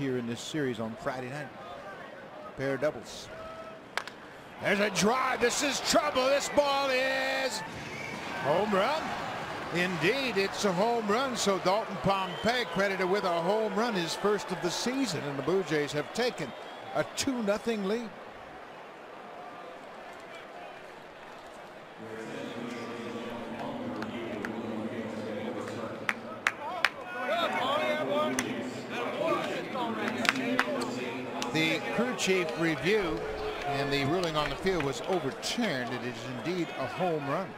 here in this series on Friday night. Pair of doubles. There's a drive. This is trouble. This ball is home run. Indeed, it's a home run. So Dalton Pompey credited with a home run, his first of the season, and the Blue Jays have taken a 2 0 lead. The crew chief review and the ruling on the field was overturned. It is indeed a home run.